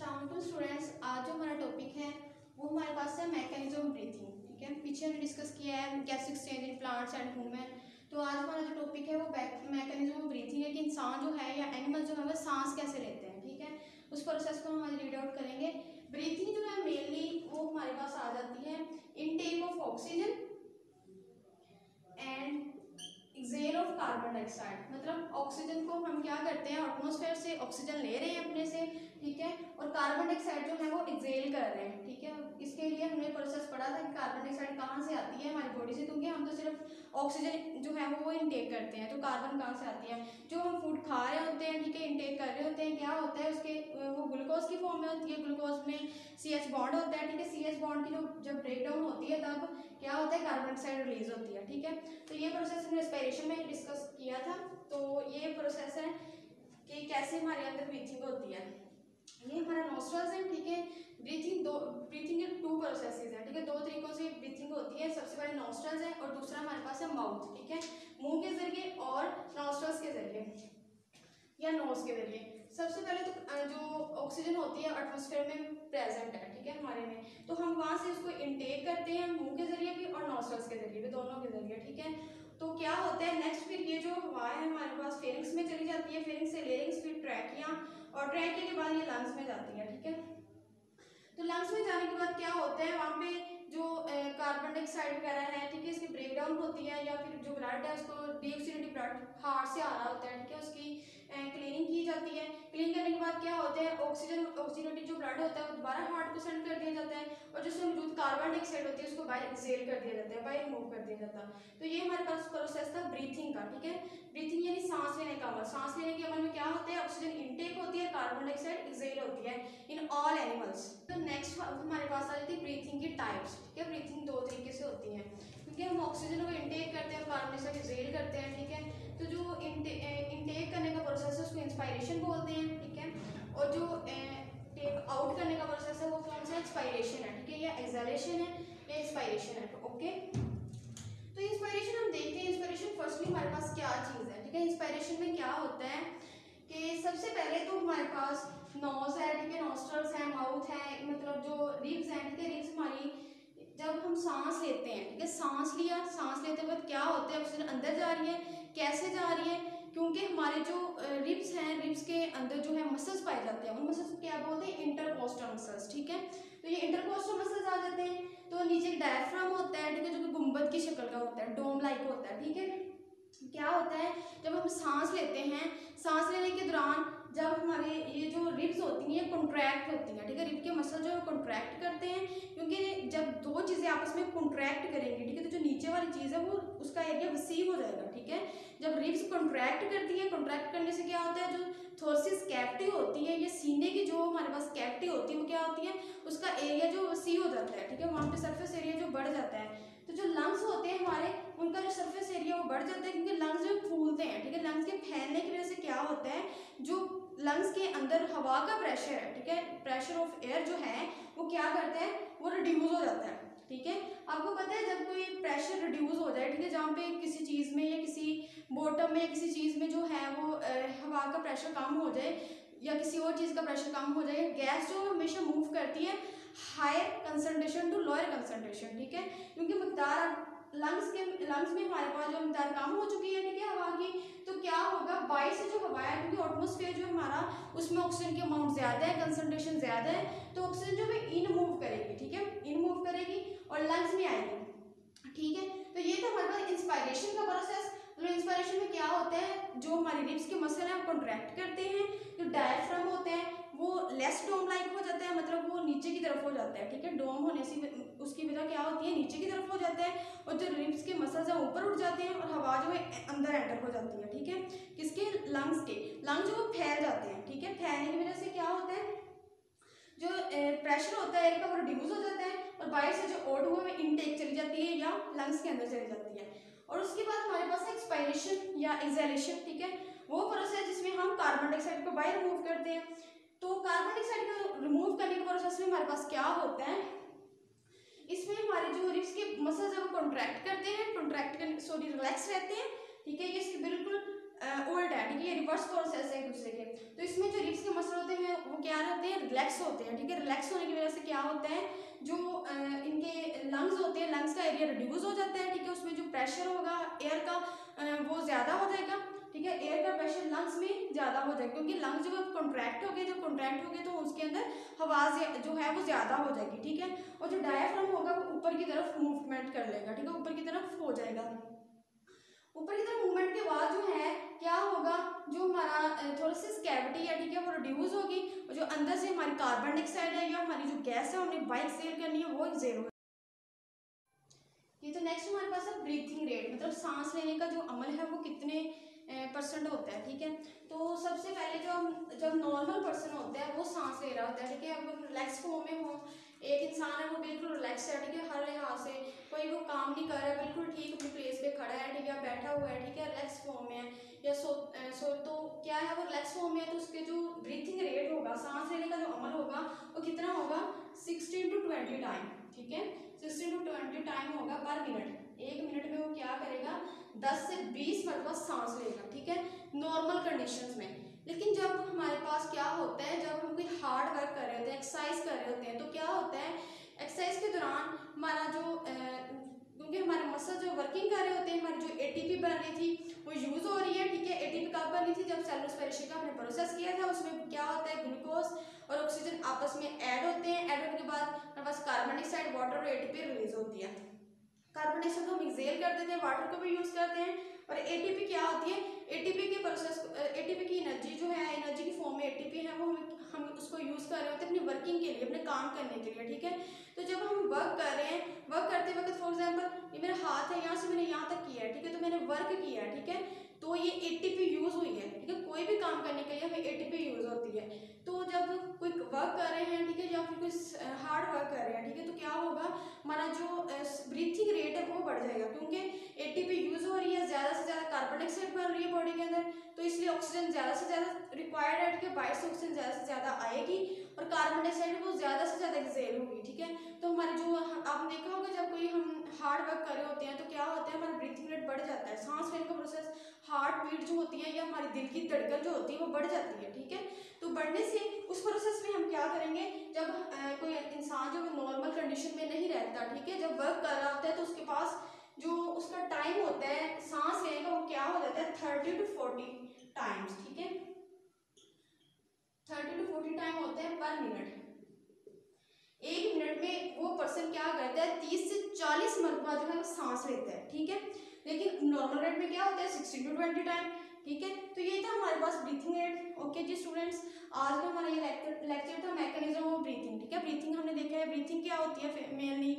Students आज जो हमारा टॉपिक है, वो हमारे पास है मैकेनिज्म ब्रीथिंग ठीक है? पीछे हमने डिस्कस किया है gas exchange in plants and human तो आज हमारा जो टॉपिक है वो मैकेनिज्म ऑफ़ ब्रीथिंग है कि इंसान जो है या एनिमल जो है, वो सांस कैसे लेते हैं, ठीक है? उस प्रोसेस को हम आज रीड आउट करेंगे। ब्रीथिंग जो है मेनली वो हमारे पास आ जाती है intake of oxygen and exhale of carbon dioxide मतलब ऑक्सीजन को हम क्या करते हैं एटमोसफेयर से ऑक्सीजन ले रहे हैं अपने से। ठीक है? और कार्बन डाइऑक्साइड जो है वो एक्सेल कर रहे हैं, ठीक है? इसके लिए हमने प्रोसेस पढ़ा था कि कार्बन डाइऑक्साइड कहाँ से आती है हमारी बॉडी से? क्योंकि हम तो सिर्फ़ ऑक्सीजन जो है वो वो इनटेक करते हैं तो कार्बन कहाँ से आती है? जो हम फ़ूड खा रहे होते हैं, ठीक है इनटेक कर रहे होते हैं, क्या होता है उसके, वो ग्लूकोज की फॉर्म में होती है ग्लूकोज में सी एच बॉन्ड होता है, ठीक है? सी एच बॉन्ड की जो, जब ब्रेक डाउन होती है तब क्या होता है? कार्बन डाइऑक्साइड रिलीज़ होती है, ठीक है? तो ये प्रोसेस हमने रेस्पिरेशन में डिस्कस किया था तो ये प्रोसेस है कि कैसे हमारे अंदर ब्रीथिंग होती है। नोस्ट्रल्स है, ठीक है? ब्रीथिंग दो ब्रीथिंग के टू प्रोसेसेस हैं, ठीक है? दो तरीकों से ब्रीथिंग होती है। सबसे पहले नोस्ट्रल्स है और दूसरा हमारे पास है माउथ ठीक है? मुँह के ज़रिए और नोस्ट्रल्स के ज़रिए, या नोज़ के ज़रिए। सबसे पहले तो जो ऑक्सीजन होती है एटमोसफेयर में प्रेजेंट है, ठीक है? हमारे में। तो हम वहाँ से उसको इनटेक करते हैं मुँह के ज़रिए भी और नोस्ट्रल्स के ज़रिए भी, दोनों के ज़रिए, ठीक है? तो क्या होता है नेक्स्ट फिर ये जो हवा है हमारे पास फेरिंग्स में चली जाती है। फेरिंग्स से लेरिंग्स फिर ट्रैकिया और ट्रैकिया के बाद ये लंग्स में जाती है, ठीक है? तो लंग्स में जाने के बाद क्या होता है, वहाँ पे जो कार्बन डाइऑक्साइड वगैरह है, ठीक है, इसकी ब्रेक डाउन होती है, या फिर जो ब्लड है, उसको डीऑक्सीडेटिव ब्लड हार्ट से आ रहा होता है, ठीक है, उसकी क्लीनिंग की जाती है। क्लीन करने के बाद क्या होता है ऑक्सीजन जो ब्लड होता है, वो दोबारा हार्ट को सेंड कर दिया जाता है और जो मौजूद कार्बन डाइऑक्साइड होती है, उसको बाहर एक्सेल कर दिया जाता है बाहर रिमूव कर दिया जाता है। तो ये हमारे पास प्रोसेस था ब्रीथिंग का, ठीक है? ब्रीथिंग यानी सांस लेने का अमल। सांस लेने के अमल में क्या होता है? ऑक्सीजन इनटेक होती है कार्बन डाइऑक्साइड एक्सेल होती है इन ऑल एनिमल्स तो नेक्स्ट हमारे पास आ जाती है ब्रीथिंग की टाइप्स ठीक है? ब्रीथिंग दो तरीके से होती है। क्योंकि हम ऑक्सीजन को इनटेक करते हैं कार्बन डाइऑक्साइड एक्सेल करते हैं, ठीक है? तो जो इनटेक करने का प्रोसेस है, उसको इंस्पायरेशन बोलते हैं, ठीक है? और जो टेक आउट करने का प्रोसेस है वो कौन सा? एक्सपायरेशन है, ठीक है? या एक्सलेशन है, या इंस्पायरेशन है ओके तो इंस्पायरेशन हम देखते हैं इंस्पायरेशन फर्स्टली हमारे पास क्या चीज़ है, ठीक है? इंस्पायरेशन में क्या होता है कि सबसे पहले तो हमारे पास नोज़ है, ठीक है? नोस्ट्रल्स है माउथ है मतलब जो रिब्स हैं, ठीक है? रिब्स हमारी, जब हम सांस लेते हैं, ठीक है? सांस लिया, सांस लेते वक्त क्या होता है? ऑक्सीजन अंदर जा रही है, कैसे जा रही है? क्योंकि हमारे जो रिब्स हैं रिब्स के अंदर जो है मसल्स पाए जाते हैं, उन मसल्स क्या बोलते हैं? इंटरकोस्टल मसल्स ठीक है? तो ये इंटरकोस्टल मसल्स आ जाते हैं तो नीचे डायफ्राम होता है, ठीक है, जो कि गुंबद की शक्ल का होता है डोम लाइक होता है, ठीक है? क्या होता है? जब हम सांस लेते हैं, सांस लेने के दौरान जब हमारे ये जो रिब्स होती हैं, ये कॉन्ट्रैक्ट होती हैं, ठीक है? रिब के मसल जो है कॉन्ट्रैक्ट करते हैं, क्योंकि जब दो चीज़ें आपस में कॉन्ट्रैक्ट करेंगी, ठीक है तो जो नीचे वाली चीज़ है, वो उसका एरिया वसी हो जाएगा, ठीक है? जब रिब्स कॉन्ट्रैक्ट करती है कॉन्ट्रैक्ट करने से क्या होता है, जो थोरसिस कैप्टी होती है, या सीने की जो हमारे पास कैप्टी होती है, वो क्या होती है, उसका एरिया जो सी हो जाता है, ठीक है, वहाँ पे सरफेस एरिया जो बढ़ जाता है। तो जो लंग्स होते हैं हमारे, उनका जो सरफेस एरिया वो बढ़ जाता है, क्योंकि लंग्स जो फूलते हैं, ठीक है लंग्स के फैलने की वजह से क्या होता है, जो लंग्स के अंदर हवा का प्रेशर है, ठीक है प्रेशर ऑफ़ एयर जो है, वो क्या करते हैं, वो रिड्यूज हो जाता है। ठीक है? आपको पता है जब कोई प्रेशर रिड्यूस हो जाए, ठीक है? जहाँ पे किसी चीज़ में या किसी बॉटम में या किसी चीज़ में जो है वो हवा का प्रेशर कम हो जाए या किसी और चीज़ का प्रेशर कम हो जाए गैस जो हमेशा मूव करती है higher concentration to lower concentration ठीक है? क्योंकि मकदार लंग्स के लंग्स में हमारे पास जो मकदार कम हो चुकी है ठीक है हवा की तो क्या होगा? बाई से जो हवा है, क्योंकि एटमोसफेयर जो हमारा, उसमें ऑक्सीजन की अमाउंट ज़्यादा है कंसनट्रेशन ज़्यादा है तो ऑक्सीजन जो है इन मूव करेगी, ठीक है? इन मूव करेगी और लंग्स में आएगी, ठीक है? तो ये था हमारे पास इंस्पायरेशन का प्रोसेस तो इंस्पायरेशन में क्या होता है? जो हमारी रिब्स के मसल हैं, वो कॉन्ट्रैक्ट करते हैं, जो डायफ्राम होते हैं, वो लेस डोम लाइक हो जाता है मतलब वो नीचे की तरफ़ हो जाता है, ठीक है? डोम होने से उसकी वजह क्या होती है? नीचे की तरफ़ हो जाता है और जो रिब्स के मसल्स हैं ऊपर उठ जाते हैं और हवा जो है, अंदर एंटर हो जाती है, ठीक है? किसके? लंग्स के। लंग्स जो फैल जाते हैं, ठीक है? फैलने की वजह से क्या होता है? जो प्रेशर होता है एयर का वो रिड्यूस हो जाता है और बाहर से जो ओड हुआ है इनटेक चली जाती है या लंग्स के अंदर चली जाती है। और उसके बाद हमारे पास एक्सपायरेशन या एक्सेलेशन ठीक है? वो प्रोसेस जिसमें हम कार्बन डाइऑक्साइड को बाहर रिमूव करते हैं। तो कार्बन डाइऑक्साइड को रिमूव करने के प्रोसेस में हमारे पास क्या होता है? इसमें हमारे जो रिब्स के मसल्स है, वो कॉन्ट्रैक्ट करते हैं कॉन्ट्रैक्ट करने सॉरी रिलैक्स रहते हैं, ठीक है? ये इसके बिल्कुल ओल्ड है, ठीक है? ये रिवर्स प्रोसेस है एक दूसरे के। तो इसमें जो रिप्स के मसल होते हैं, वो क्या रहते हैं? रिलैक्स होते हैं, ठीक है? रिलैक्स होने की वजह से क्या होता है? जो इनके लंग्स होते हैं लंग्स का एरिया रिड्यूस हो जाता है, ठीक है? उसमें जो प्रेशर होगा एयर का वो ज़्यादा हो जाएगा। ठीक है एयर का प्रेशर लंग्स में ज़्यादा हो जाएगा क्योंकि लंग्स जो कॉन्ट्रैक्ट हो गए जब कॉन्ट्रैक्ट हो गए तो उसके अंदर हवा जो है वो ज़्यादा हो जाएगी, ठीक है? और जो डायाफ्राम होगा वो ऊपर की तरफ़ मूवमेंट कर लेगा, ठीक है? ऊपर की तरफ़ हो जाएगा। ऊपर की तरफ़ मूवमेंट के बाद जो है, क्या होगा? जो हमारा थोड़ी सी स्कैविटी है, ठीक है, वो रिड्यूस होगी, और जो अंदर से हमारी कार्बन डाइऑक्साइड है, या हमारी जो गैस है, हमने बाइक सेल करनी है, वो जेरो ये तो नेक्स्ट हमारे पास है ब्रीथिंग रेट मतलब सांस लेने का जो अमल है, वो कितने परसेंट होता है, ठीक है? तो सबसे पहले जो हम, जब नॉर्मल पर्सन होता है, वो सांस ले रहा होता है, ठीक है? अगर रिलैक्स फॉर्म में हो, एक इंसान है, वो बिल्कुल रिलैक्स है, ठीक है? हर लिहाज से, कोई वो काम नहीं कर रहा है बिल्कुल ठीक अपनी प्लेस पे खड़ा है, ठीक है? बैठा हुआ है, ठीक है? रिलैक्स फॉर्म में है, या सो सो तो क्या है वो रिलैक्स फॉर्म में है? तो उसके जो ब्रीथिंग रेट होगा, सांस लेने का जो अमल होगा, वो कितना होगा? सिक्सटीन टू ट्वेंटी टाइम ठीक है? सिक्सटीन टू ट्वेंटी टाइम होगा, पर मिनट एक मिनट में वो क्या करेगा? दस से बीस मरतबा सांस लेगा ठीक है नॉर्मल कंडीशंस में लेकिन जब हमारे पास क्या होता है जब हम कोई हार्ड वर्क कर रहे होते हैं एक्सरसाइज कर रहे होते हैं तो क्या होता है एक्सरसाइज के दौरान हमारा जो क्योंकि हमारे मसल जो वर्किंग कर रहे होते हैं, हमारी जो एटीपी बन रही थी, वो यूज़ हो रही है, ठीक है? एटीपी कब बन रही थी? जब सेलोस्पेरेशन का हमने प्रोसेस किया था, उसमें क्या होता है ग्लूकोज और ऑक्सीजन आपस में ऐड होते हैं ऐड होने के बाद हमारे पास कार्बन डाइऑक्साइड वाटर और एटीपी रिलीज़ होती है। कार्बन डाइऑक्साइड को हम एक्सेल कर देते हैं वाटर को भी यूज़ करते हैं, और एटीपी क्या होती है? एटीपी के प्रोसेस एटीपी की एनर्जी जो है एनर्जी की फॉर्म में एटीपी है वो हम हम उसको यूज़ कर हैं अपनी वर्किंग के लिए, अपने काम करने के लिए, ठीक है? तो जब हम वर्क कर रहे हैं वर्क करते वक्त फॉर एग्जांपल ये मेरा हाथ है, यहाँ से मैंने यहाँ तक किया है, ठीक है? तो मैंने वर्क किया है, ठीक है? तो ये एटीपी यूज़ हुई है, ठीक है? कोई भी काम करने के लिए हमें एटीपी यूज़ होती है। तो जब कोई वर्क कर रहे हैं, ठीक है? या फिर कोई हार्ड वर्क कर रहे हैं, ठीक है? तो क्या होगा? हमारा जो ब्रीथिंग रेट है, वो बढ़ जाएगा, क्योंकि एटीपी यूज़ हो रही है, ज़्यादा से ज़्यादा कार्बन डाइऑक्साइड बन रही है बॉडी के अंदर तो इसलिए ऑक्सीजन ज़्यादा से ज़्यादा रिक्वायर्ड है, ठीक है? बाइट से ऑक्सीजन ज़्यादा से ज़्यादा आएगी और कार्बन डाइऑक्साइड वो ज़्यादा से ज़्यादा एक्सेल होगी ठीक है? तो हमारे जो आपने देखा होगा जब कोई हम हार्ड वर्क कर रहे होते हैं तो क्या होता है हमारा ब्रीथिंग रेट बढ़ जाता है। सांस लेने का प्रोसेस हार्ट बीट जो होती है या हमारी दिल की धड़कन जो होती है वो बढ़ जाती है ठीक है? तो बढ़ने से उस प्रोसेस में हम क्या करेंगे जब आ, कोई इंसान जो नॉर्मल कंडीशन में नहीं रहता ठीक है? जब वर्क कर रहा होता है तो उसके पास जो उसका टाइम होता है सांस लेने का वो क्या हो जाता है थर्टी टू फोर्टी टाइम्स ठीक है? थर्टी टू फोर्टी टाइम होते हैं पर मिनट। एक मिनट में वो पर्सन क्या करता है? तीस से चालीस मरतबा जो है वो सांस लेता है, ठीक है? लेकिन नॉर्मल रेट में क्या होता है? सिक्सटी टू ट्वेंटी टाइम ठीक है? तो ये था हमारे पास ब्रीथिंग रेट ओके जी स्टूडेंट्स आज का हमारा ये लेक्चर था मैकेनिज्म ऑफ़ ब्रीथिंग ठीक है? ब्रीथिंग हमने देखा है ब्रीथिंग क्या होती है मेनली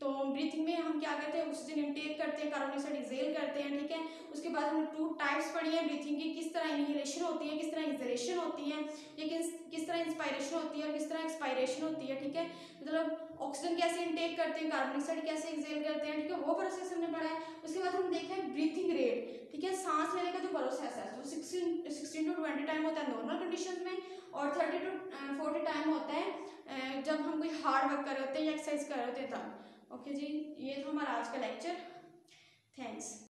तो ब्रीथिंग हम क्या करते हैं ऑक्सीजन इनटेक करते हैं कार्बन डाइऑक्साइड एक्सेल करते हैं, ठीक है? उसके बाद हमने टू टाइप्स पढ़ी है ब्रीथिंग की किस तरह इनहेलेशन होती है, किस तरह एक्सलेशन होती है, ये किस किस तरह इंस्पायरेशन होती है और किस तरह एक्सपायरेशन होती है, ठीक है? मतलब ऑक्सीजन कैसे इनटेक करते हैं कार्बन डाइऑक्साइड कैसे एक्सेल करते हैं, ठीक है? वो प्रोसेस हमने पढ़ा है। उसके बाद हम देखा ब्रीथिंग रेट ठीक है? सांस लेने का जो प्रोसेस है sixteen sixteen to twenty time होता है नॉर्मल कंडीशन में और थर्टी टू फोर्टी टाइम होता है जब हम कोई हार्ड वर्क कर रहे होते हैं या एक्सरसाइज कर रहे होते हैं तब। ओके जी ये था हमारा आज का लेक्चर थैंक्स